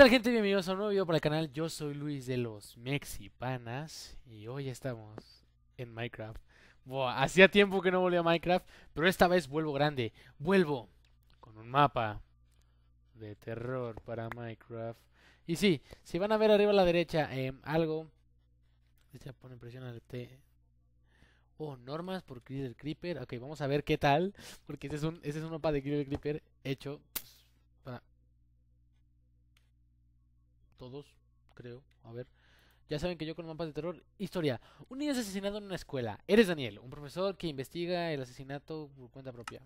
tal gente? Bienvenidos a un nuevo video para el canal. Yo soy Luis de los Mexipanas y hoy estamos en Minecraft. Buah, hacía tiempo que no volvía a Minecraft, pero esta vez vuelvo grande. Vuelvo con un mapa de terror para Minecraft. Y sí, si van a ver arriba a la derecha eh, algo, ya pone presión al T. Oh, normas por Critter Creeper. Ok, vamos a ver qué tal, porque este es un, este es un mapa de Critter Creeper hecho pues, para todos, creo. A ver. Ya saben que yo con mapas de terror. Historia. Un niño es asesinado en una escuela. Eres Daniel, un profesor que investiga el asesinato por cuenta propia.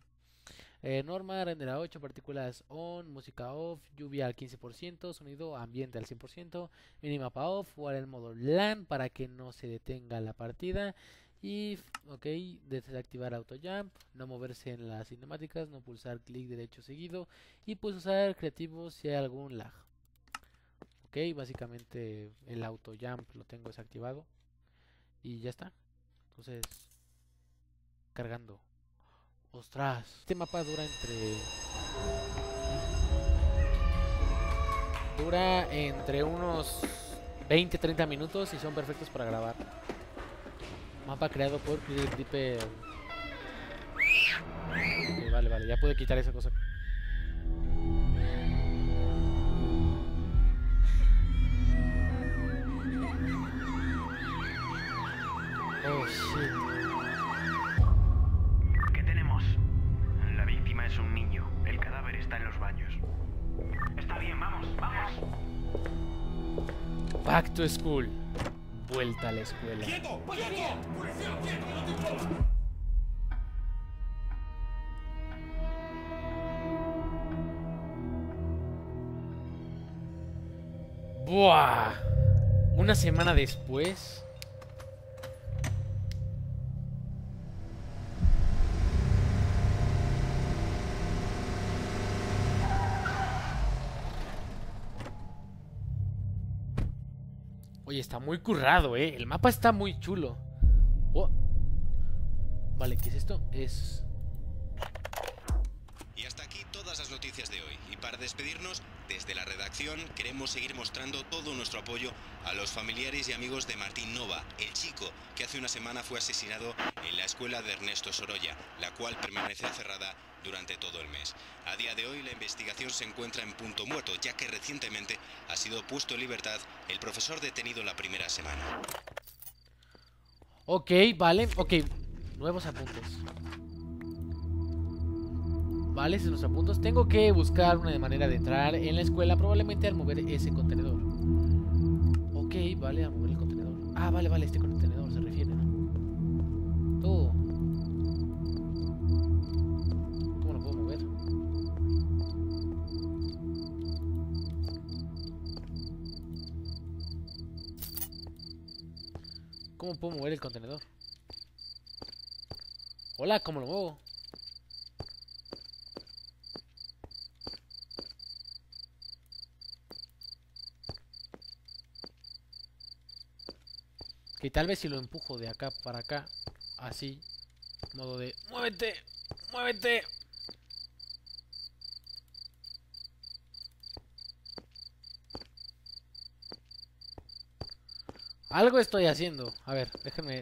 Eh, norma, render a 8, partículas on, música off, lluvia al 15%, sonido ambiente al 100%, minimapa off, jugar en modo LAN para que no se detenga la partida. Y, ok, desactivar auto jump, no moverse en las cinemáticas, no pulsar clic derecho seguido y pues usar creativo si hay algún lag. Ok, básicamente el auto jump lo tengo desactivado y ya está. Entonces, cargando. Ostras, este mapa dura entre dura entre unos 20-30 minutos y son perfectos para grabar. Mapa creado por. Ok, vale, vale, ya pude quitar esa cosa. Oh shit. ¿Qué tenemos? La víctima es un niño. El cadáver está en los baños. Está bien, vamos, vamos. Back to school. Vuelta a la escuela. Buah. Una semana después. Oye, está muy currado, eh. El mapa está muy chulo. Oh. Vale, ¿qué es esto? Es. Y hasta aquí todas las noticias de hoy. Y para despedirnos, desde la redacción queremos seguir mostrando todo nuestro apoyo a los familiares y amigos de Martín Nova, el chico que hace una semana fue asesinado en la escuela de Ernesto Sorolla, la cual permanece cerrada durante todo el mes. A día de hoy la investigación se encuentra en punto muerto, ya que recientemente ha sido puesto en libertad el profesor detenido la primera semana. Ok, vale, ok. Nuevos apuntes. Vale, esos son los apuntes. Tengo que buscar una manera de entrar en la escuela, probablemente al mover ese contenedor. Ok, vale, al mover el contenedor. Ah, vale, vale, este contenedor ¿Cómo puedo mover el contenedor? Hola, ¿cómo lo muevo? Que tal vez si lo empujo de acá para acá, así, modo de ¡Muévete! ¡Muévete! Algo estoy haciendo. A ver, déjenme.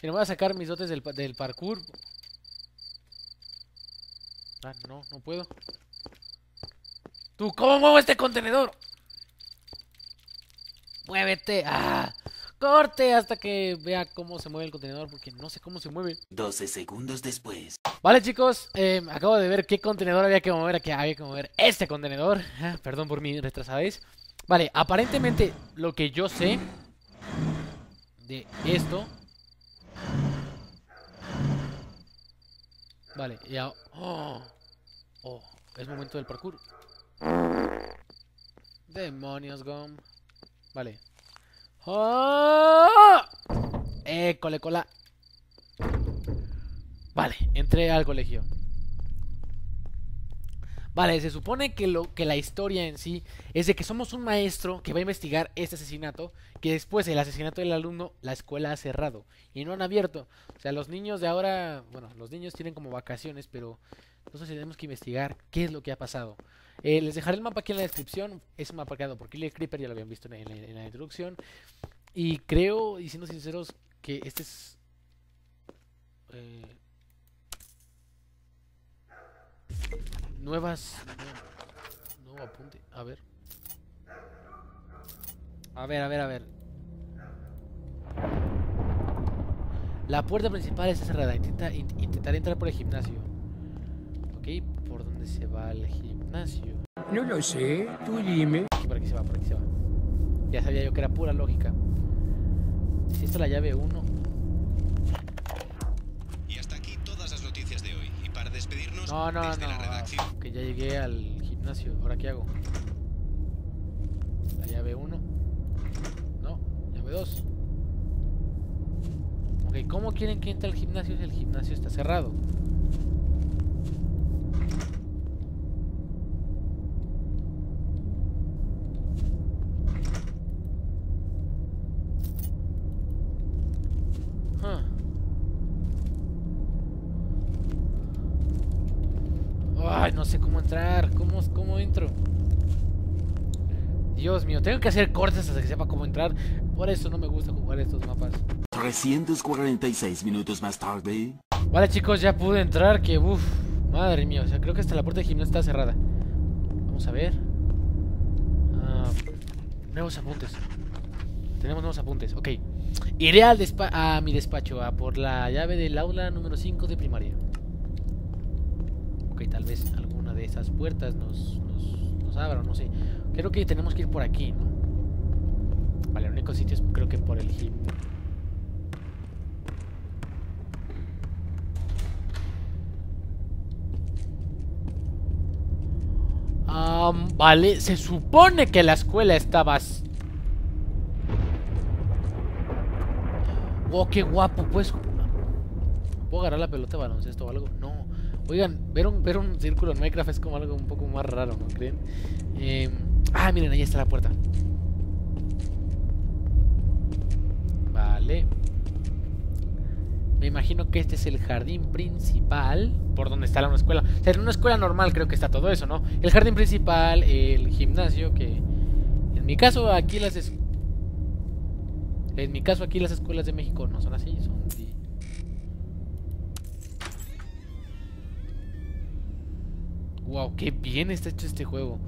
Me voy a sacar mis dotes del, del parkour. Ah, no, no puedo. ¿Tú cómo muevo este contenedor? Muévete. Ah, corte hasta que vea cómo se mueve el contenedor porque no sé cómo se mueve. 12 segundos después. Vale chicos, eh, acabo de ver qué contenedor había que mover, que había que mover este contenedor. Ah, perdón por mi retrasadez. Vale, aparentemente lo que yo sé de esto. Vale, ya. Oh, oh, es momento del parkour. Demonios, Gom. Vale. ¡Oh! Cola. Vale, entré al colegio. Vale, se supone que, lo, que la historia en sí es de que somos un maestro que va a investigar este asesinato, que después del asesinato del alumno la escuela ha cerrado y no han abierto. O sea, los niños de ahora, bueno, los niños tienen como vacaciones, pero Entonces tenemos que investigar qué es lo que ha pasado. Eh, les dejaré el mapa aquí en la descripción. Es un mapa creado por Killer Creeper, ya lo habían visto en la introducción. Y creo, y siendo sinceros, que este es... eh, nuevas... Nuevo, nuevo apunte. A ver. A ver, a ver, a ver. La puerta principal está cerrada. Intenta, in- intentaré entrar por el gimnasio. Ok, ¿por dónde se va el gimnasio? No lo sé, tú dime. Aquí, por aquí se va, por aquí se va. Ya sabía yo que era pura lógica. Si esto es la llave 1. Y hasta aquí todas las noticias de hoy. Y para despedirnos, No, no, desde la no. redacción. Ya llegué al gimnasio. ¿Ahora qué hago? La llave 1. No, llave 2. Ok, ¿cómo quieren que entre al gimnasio si el gimnasio está cerrado? Huh. Ay, no sé cómo entrar. ¿Cómo, cómo entro? Dios mío, tengo que hacer cortes hasta que sepa cómo entrar. Por eso no me gusta jugar estos mapas. 346 minutos más tarde. Vale, chicos, ya pude entrar. Que uff, madre mía. O sea, creo que hasta la puerta de gimnasio está cerrada. Vamos a ver. Ah, nuevos apuntes. Tenemos nuevos apuntes. Ok. Iré al a mi despacho a por la llave del aula número 5 de primaria. Ok, tal vez alguna de esas puertas nos, nos, nos abra, no sé. Creo que tenemos que ir por aquí, ¿no? Vale, el único sitio es creo que por el gym. Am, vale, se supone que la escuela estaba... Oh, qué guapo, pues... ¿Puedo agarrar la pelota de baloncesto o algo? No. Oigan, ver un, ver un círculo en Minecraft es como algo un poco más raro, ¿no creen? Em, ah, miren, ahí está la puerta. Vale. Me imagino que este es el jardín principal, por donde está la escuela. O sea, en una escuela normal creo que está todo eso, ¿no? El jardín principal, el gimnasio, que en mi caso aquí las es... En mi caso aquí las escuelas de México no son así, son... Wow, qué bien está hecho este juego.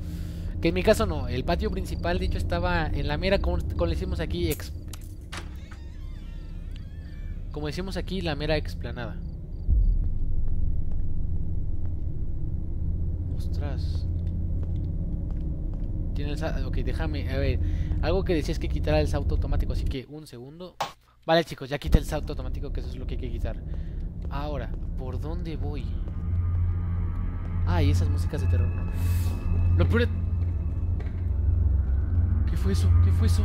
Que en mi caso no, el patio principal de hecho estaba en la mera, como, como le decimos aquí, ex- como decimos aquí, la mera explanada. Ostras. Tiene el Ok, déjame. A ver. Algo que decías que quitar el salto automático, así que un segundo. Vale, chicos, ya quité el salto automático, que eso es lo que hay que quitar. Ahora, ¿por dónde voy? Ah, y esas músicas de terror, no. Lo peor. De- ¿Qué fue eso? ¿Qué fue eso?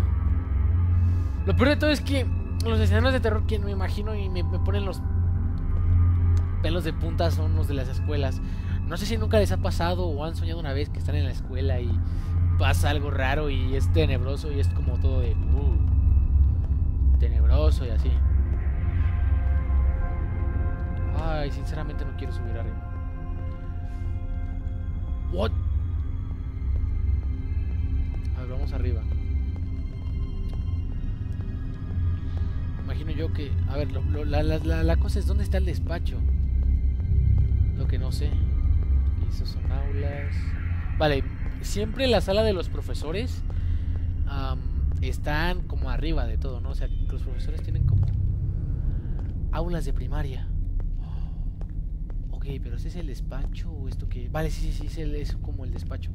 Lo peor de todo es que los escenarios de terror que me imagino y me, me ponen los pelos de punta son los de las escuelas. No sé si nunca les ha pasado o han soñado una vez que están en la escuela y pasa algo raro y es tenebroso y es como todo de uh, tenebroso y así. Ay, sinceramente no quiero subir arriba. What? Arriba. Imagino yo que... A ver, lo- la, la- la- cosa es dónde está el despacho. Lo que no sé. Esos son aulas. Vale, siempre la sala de los profesores están como arriba de todo, ¿no? O sea, los profesores tienen como aulas de primaria. Ok, pero ¿ese es el despacho o esto que...? Vale, sí, sí, sí, es como el despacho.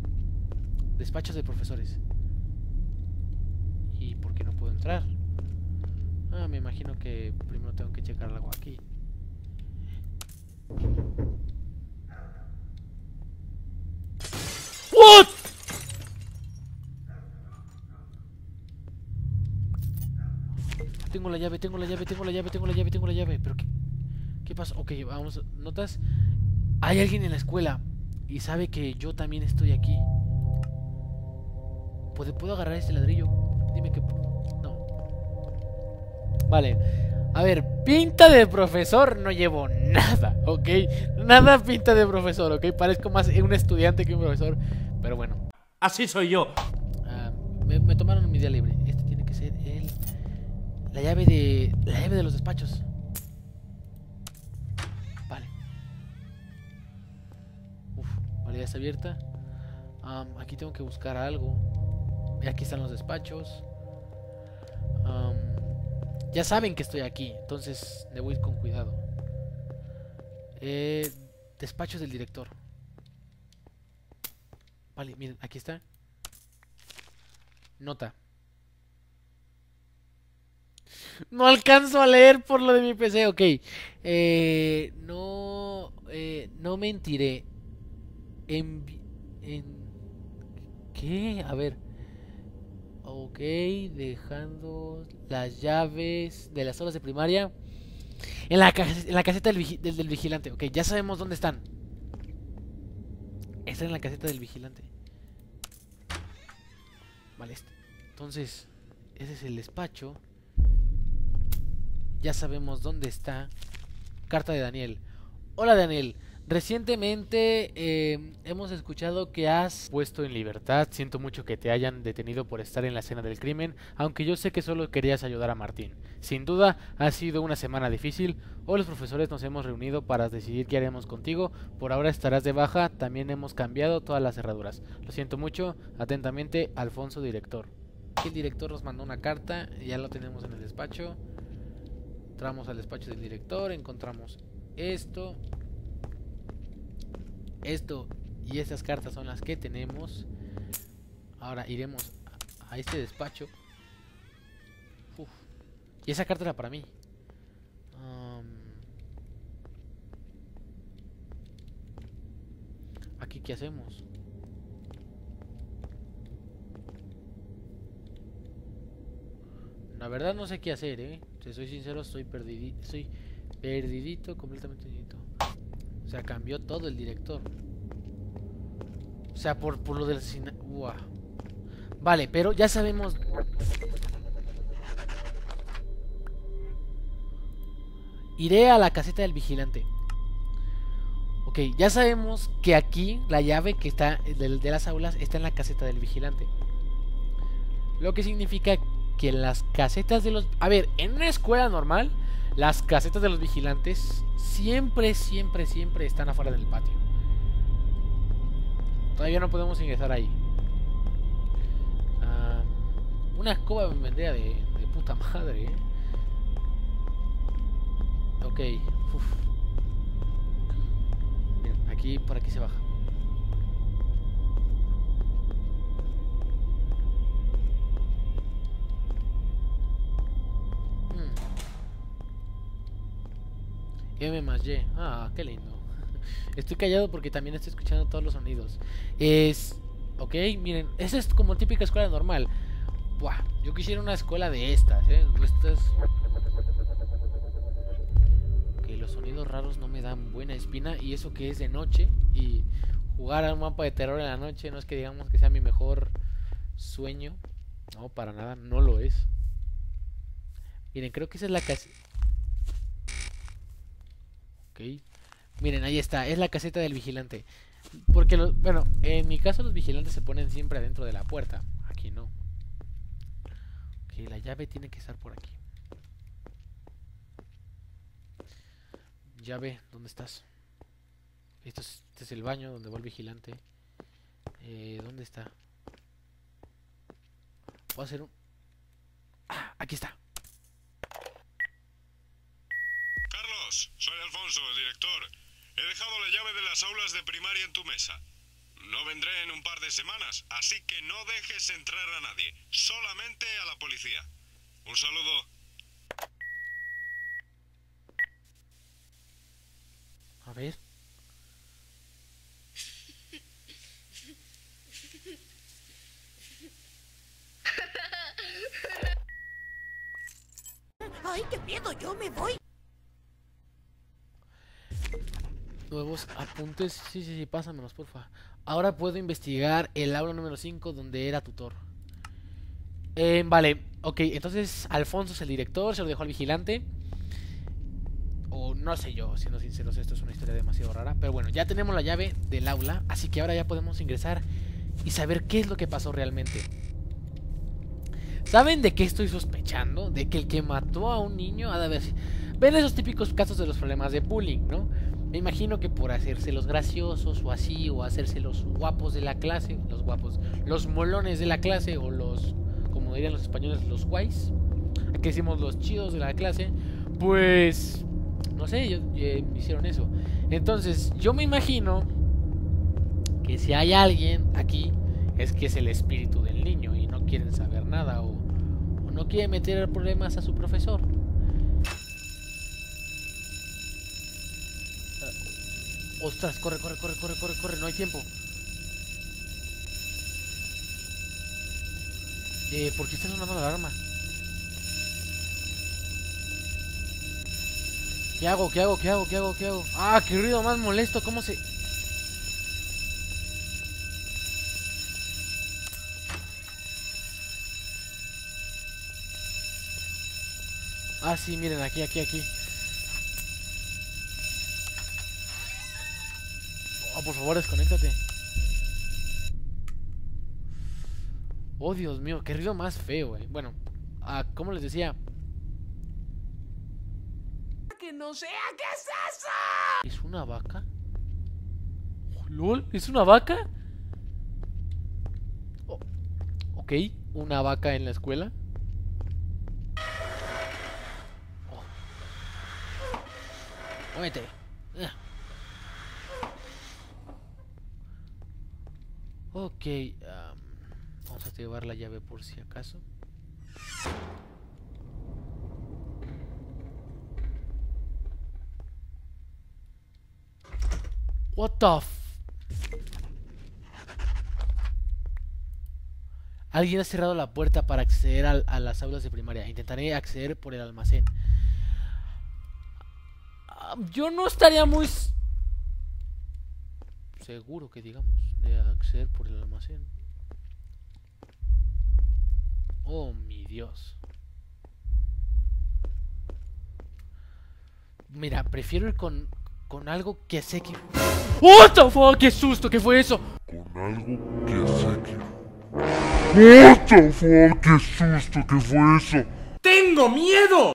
Despachos de profesores. ¿Y por qué no puedo entrar? Ah, me imagino que primero tengo que checar algo aquí. What? Tengo la llave, tengo la llave, tengo la llave, tengo la llave, tengo la llave. Pero qué, ¿qué pasa? Ok, vamos. ¿Notas? Hay alguien en la escuela y sabe que yo también estoy aquí. ¿Puedo, puedo agarrar este ladrillo? Dime que... No. Vale. A ver, pinta de profesor no llevo nada, ¿ok? Nada pinta de profesor, ¿ok? Parezco más un estudiante que un profesor. Pero bueno. Así soy yo. Ah, me, me tomaron mi día libre. Este tiene que ser el... La llave de... La llave de los despachos. Vale. Uf, vale, ya está abierta. Aquí tengo que buscar algo. Y aquí están los despachos. Ya saben que estoy aquí, entonces debo ir con cuidado. Eh, despachos del director. Vale, miren, aquí está. Nota. No alcanzo a leer por lo de mi PC, ok. Eh, no, eh, no mentiré. En, en... ¿Qué? A ver. Ok, dejando las llaves de las aulas de primaria. En la, caseta del vigilante. Ok, ya sabemos dónde están. Están en la caseta del vigilante. Vale, este- entonces, ese es el despacho. Ya sabemos dónde está. Carta de Daniel. Hola Daniel. Recientemente eh, hemos escuchado que has puesto en libertad. Siento mucho que te hayan detenido por estar en la escena del crimen, aunque yo sé que solo querías ayudar a Martín. Sin duda, ha sido una semana difícil. Hoy los profesores nos hemos reunido para decidir qué haremos contigo. Por ahora estarás de baja. También hemos cambiado todas las cerraduras. Lo siento mucho. Atentamente, Alfonso, director. El director nos mandó una carta. Ya lo tenemos en el despacho. Entramos al despacho del director. Encontramos esto. Esto y estas cartas son las que tenemos. Ahora iremos a, este despacho. Y esa carta era para mí. Aquí qué hacemos? La verdad no sé qué hacer, eh. Si soy sincero, estoy perdidito, estoy perdidito, completamente perdidito. Sea, cambió todo el director. O sea, por, por lo del asesina- Uah. Vale, pero ya sabemos. Iré a la caseta del vigilante. Ok, ya sabemos que aquí la llave que está de, de las aulas está en la caseta del vigilante. Lo que significa que las casetas de los... A ver, en una escuela normal, las casetas de los vigilantes siempre, siempre, siempre están afuera del patio. Todavía no podemos ingresar ahí. Ah, una escoba me vendría de, puta madre, ¿eh? Ok. uf. Bien, aquí, por aquí se baja. Mm. M más Y. Ah, qué lindo. Estoy callado porque también estoy escuchando todos los sonidos. Es. Ok, miren, esa es como típica escuela normal. Buah, yo quisiera una escuela de estas, ¿eh? Estas. Que los sonidos raros no me dan buena espina. Y eso que es de noche. Y jugar a un mapa de terror en la noche no es que digamos que sea mi mejor sueño. No, para nada, no lo es. Miren, creo que esa es la casa. Miren, ahí está, es la caseta del vigilante. Porque, bueno, en mi caso los vigilantes se ponen siempre adentro de la puerta. Aquí no. Ok, la llave tiene que estar por aquí. Llave, ¿dónde estás? Esto es, este es el baño donde va el vigilante. Eh, ¿Dónde está? Voy a hacer un... Ah, aquí está. Carlos, soy Director. He dejado la llave de las aulas de primaria en tu mesa. No vendré en un par de semanas, así que no dejes entrar a nadie, solamente a la policía. Un saludo. A ver. ¡Ay, qué miedo! ¡Yo me voy! Nuevos apuntes. Sí, sí, sí, pásamelos, porfa. Ahora puedo investigar el aula número 5 donde era tutor. Eh, vale, ok, entonces Alfonso es el director, se lo dejó al vigilante. no sé yo, siendo sinceros, esto es una historia demasiado rara. Pero bueno, ya tenemos la llave del aula, así que ahora ya podemos ingresar y saber qué es lo que pasó realmente. ¿Saben de qué estoy sospechando? De que el que mató a un niño ha de. Ven esos típicos casos de los problemas de bullying, ¿no? Me imagino que por hacerse los graciosos o así, o hacerse los guapos de la clase, los guapos, los molones de la clase, o los, como dirían los españoles, los guays, aquí decimos los chidos de la clase, pues, no sé, yo, eh, me hicieron eso. Entonces, yo me imagino que si hay alguien aquí, es que es el espíritu del niño y no quieren saber nada, o, o no quieren meter problemas a su profesor. Ostras, corre, corre, corre, corre, corre, corre, no hay tiempo. Eh, ¿por qué está sonando la alarma? ¿Qué hago? ¿Qué hago? ¿Qué hago? ¿Qué hago? ¿Qué hago? Ah, qué ruido más molesto, ¿cómo se...? Ah, sí, miren, aquí, aquí, aquí. Por favor, desconéctate. Oh, Dios mío, qué ruido más feo, eh. Bueno, ah, ¿cómo les decía? Que no sea, ¿qué es eso? ¿Es una vaca? Oh, ¿Lol? ¿Es una vaca? Oh, ok, una vaca en la escuela. Oh. Muévete. Ok, am, vamos a llevar la llave por si acaso. What the f Alguien ha cerrado la puerta para acceder al- a las aulas de primaria. Intentaré acceder por el almacén. Yo no estaría muy seguro que digamos de acceder por el almacén. Oh, mi Dios. Mira, prefiero ir con, con algo que sé que... ¡What the fuck! ¡Qué susto! ¿Qué fue eso? con algo que sé que... What the fuck, qué susto que fue eso. ¡Tengo miedo!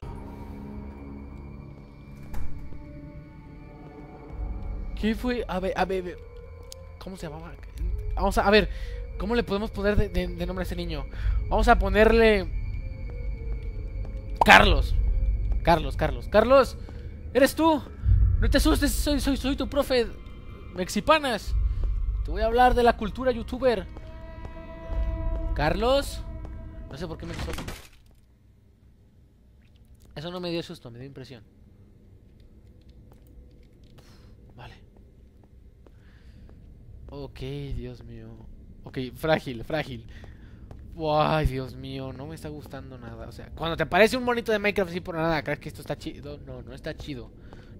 ¿Qué fue? A ver, a ver, a ver. ¿Cómo se llamaba? Vamos a, ver, ¿cómo le podemos poner de nombre a ese niño? Vamos a ponerle... Carlos. Carlos, Carlos. Carlos, ¿eres tú? No te asustes, soy, soy, soy tu profe Mexipanas. Te voy a hablar de la cultura youtuber. Carlos. No sé por qué me asustó. Eso no me dio susto, me dio impresión. Vale. Ok, Dios mío. Ok, frágil, frágil. Ay, Dios mío, no me está gustando nada. O sea, cuando te aparece un monito de Minecraft así por nada, crees que esto está chido. No, no está chido.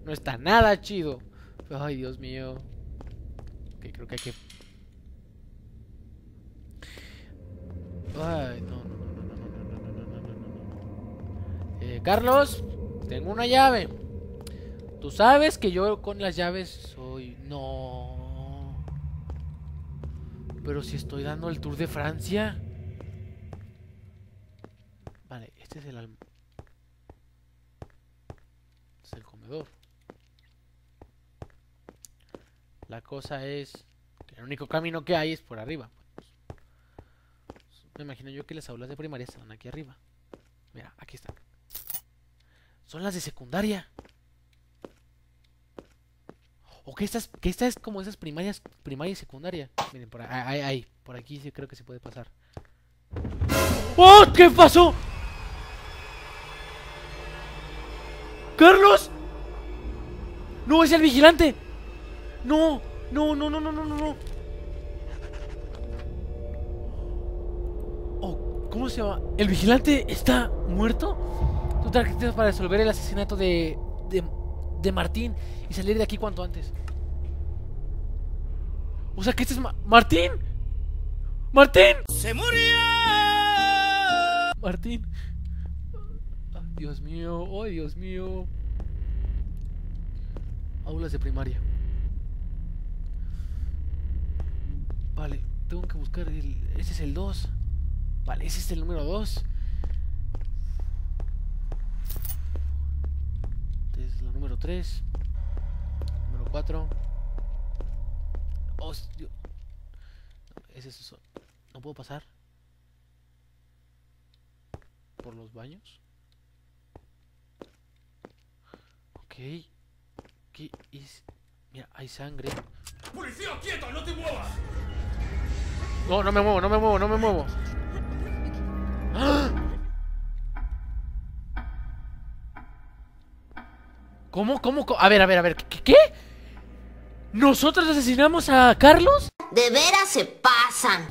No está nada chido. Ay, Dios mío. Ok, creo que hay que. Ay, no, no, no, no, no, no, no, no, no, no, no. Eh, Carlos, tengo una llave. Tú sabes que yo con las llaves soy. No. Pero si estoy dando el tour de Francia. Vale, este es el alm- este es el comedor. La cosa es que el único camino que hay es por arriba. Me imagino yo que las aulas de primaria están aquí arriba. Mira, aquí están. Son las de secundaria. O que estas, que esta es como esas primarias, primaria y secundaria. Miren, por ahí, ahí, por aquí creo que se puede pasar. ¡Oh! ¿Qué pasó? ¡Carlos! ¡No, es el vigilante! ¡No! ¡No, no, no, no, no, no! Oh, ¿cómo se llama? ¿El vigilante está muerto? Tú te arquitectas para resolver el asesinato de, de, Martín y salir de aquí cuanto antes. O sea que este es Ma- Martín. Martín. ¡Se murió! Martín. Dios mío, oh Dios mío. Aulas de primaria. Vale, tengo que buscar el... Ese es el 2. Vale, ese es el número 2. Número 3. Número 4. Oh, Dios. No, ese es eso. ¿No puedo pasar? ¿Por los baños? Ok. ¿Qué es? Mira, hay sangre. ¡Policía, quieto! ¡No te muevas! No, no me muevo, no me muevo, no me muevo. ¡Ah! ¿Cómo, cómo, cómo? A ver, a ver, a ver. ¿Qué? qué? ¿Nosotros asesinamos a Carlos? De veras se pasan.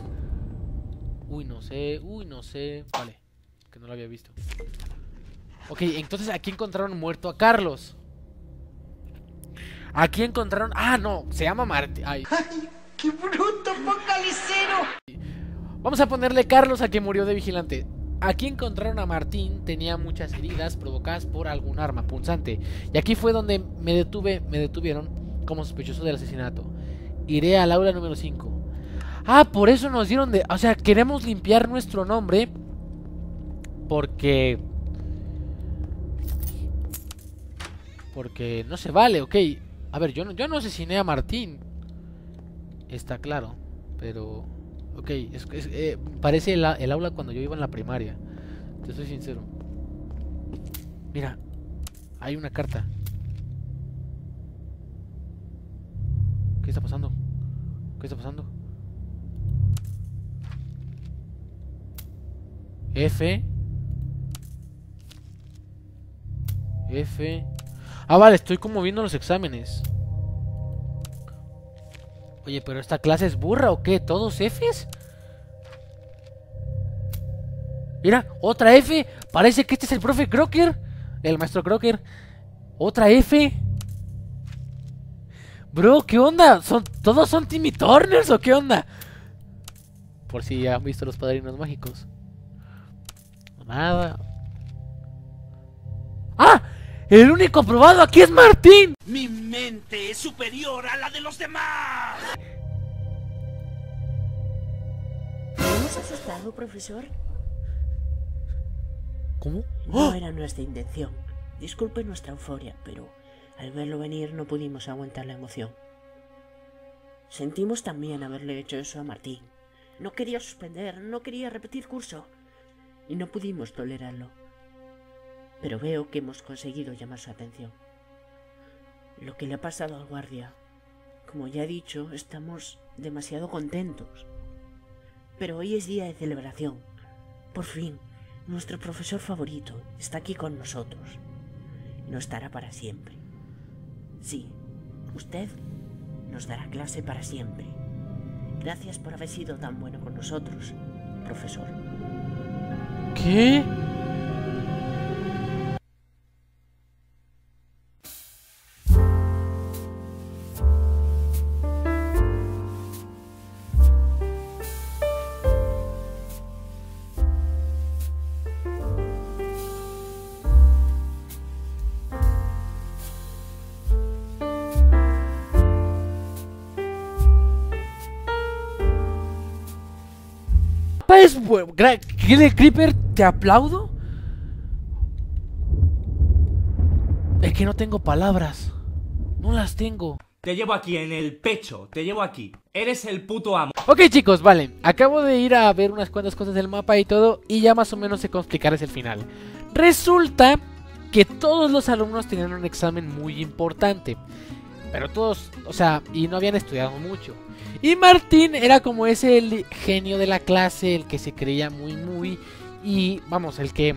Uy, no sé, uy, no sé. Vale, que no lo había visto. Ok, entonces aquí encontraron muerto a Carlos. Aquí encontraron. Ah, no, se llama Martín. Ay. ¡Qué bruto, focalicero! Vamos a ponerle Carlos a que murió de vigilante. Aquí encontraron a Martín, tenía muchas heridas provocadas por algún arma punzante. Y aquí fue donde me detuve, me detuvieron como sospechoso del asesinato. Iré al aula número 5. Ah, por eso nos dieron de... O sea, queremos limpiar nuestro nombre. Porque... Porque no se vale, ok. A ver, yo no, yo no asesiné a Martín. Está claro. Pero... Ok, es, es- eh, parece el, el aula cuando yo iba en la primaria. Te soy sincero. Mira, hay una carta. ¿Qué está pasando? ¿Qué está pasando? F. F. Ah, vale, estoy como viendo los exámenes. Oye, pero esta clase es burra o qué? ¿Todos Fs? Mira, otra F. Parece que este es el profe Crocker. El maestro Crocker. Otra F. Bro, ¿qué onda? ¿Son, ¿Todos son Timmy Turners o qué onda? Por si ya han visto los padrinos mágicos. Nada. ¡Ah! El único aprobado aquí es Martín. Mi mente es superior a la de los demás. ¿Lo hemos asustado, profesor? ¿Cómo? No era nuestra intención. Disculpe nuestra euforia, pero al verlo venir no pudimos aguantar la emoción. Sentimos también haberle hecho eso a Martín. No quería suspender, no quería repetir curso. Y no pudimos tolerarlo. Pero veo que hemos conseguido llamar su atención. Lo que le ha pasado al guardia. Como ya he dicho, estamos demasiado contentos. Pero hoy es día de celebración. Por fin, nuestro profesor favorito está aquí con nosotros. No estará para siempre. Sí, usted nos dará clase para siempre. Gracias por haber sido tan bueno con nosotros, profesor. ¿Qué? Es Creeper, te aplaudo. Es que no tengo palabras. No las tengo. Te llevo aquí en el pecho, te llevo aquí. Eres el puto amo. Ok chicos, vale. Acabo de ir a ver unas cuantas cosas del mapa y todo. Y ya más o menos sé cómo explicarles el final. Resulta que todos los alumnos tenían un examen muy importante. Pero todos, o sea, y no habían estudiado mucho. Y Martín era como ese el genio de la clase, el que se creía muy, muy. Y vamos, el que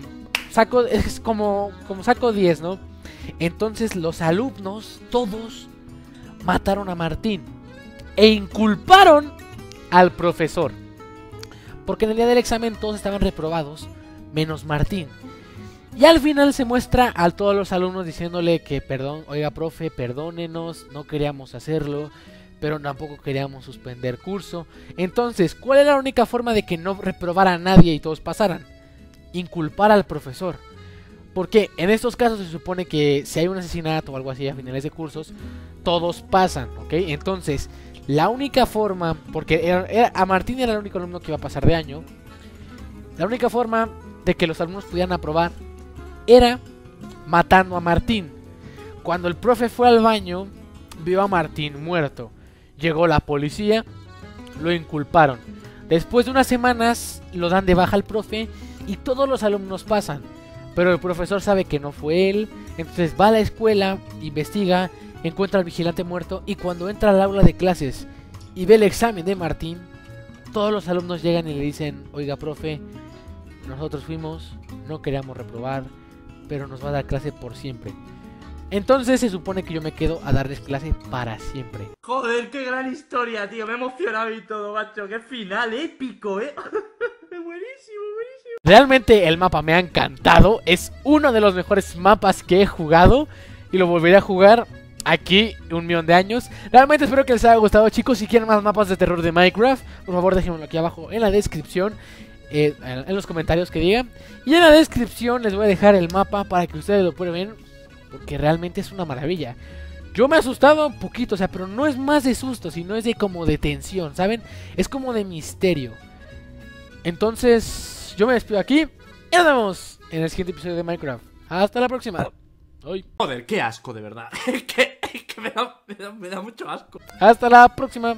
sacó, es como, como sacó 10, ¿no? Entonces los alumnos, todos, mataron a Martín. E inculparon al profesor. Porque en el día del examen todos estaban reprobados, menos Martín. Y al final se muestra a todos los alumnos diciéndole que perdón, oiga profe, perdónenos, no queríamos hacerlo, pero tampoco queríamos suspender curso. Entonces, ¿cuál era la única forma de que no reprobara a nadie y todos pasaran? Inculpar al profesor. Porque en estos casos se supone que si hay un asesinato o algo así a finales de cursos, todos pasan, ¿ok? Entonces, la única forma, porque a Martín era el único alumno que iba a pasar de año, la única forma de que los alumnos pudieran aprobar era matando a Martín. Cuando el profe fue al baño, vio a Martín muerto. Llegó la policía, lo inculparon. Después de unas semanas lo dan de baja al profe y todos los alumnos pasan. Pero el profesor sabe que no fue él, entonces va a la escuela, investiga, encuentra al vigilante muerto y cuando entra al aula de clases y ve el examen de Martín, todos los alumnos llegan y le dicen, oiga profe, nosotros fuimos, no queríamos reprobar, pero nos va a dar clase por siempre. Entonces se supone que yo me quedo a darles clase para siempre. Joder, qué gran historia, tío. Me he emocionado y todo, macho. Qué final épico, eh. buenísimo, buenísimo. Realmente el mapa me ha encantado, es uno de los mejores mapas que he jugado y lo volveré a jugar aquí un millón de años. Realmente espero que les haya gustado chicos, si quieren más mapas de terror de Minecraft, por favor déjenmelo aquí abajo en la descripción, eh, en los comentarios que digan. Y en la descripción les voy a dejar el mapa para que ustedes lo prueben, porque realmente es una maravilla. Yo me he asustado un poquito, o sea, pero no es más de susto, sino es de como de tensión, ¿saben? Es como de misterio. Entonces, yo me despido aquí y nos vemos en el siguiente episodio de Minecraft. Hasta la próxima. Ay. Joder, qué asco, de verdad. que, que me, da, me da- me da mucho asco. Hasta la próxima.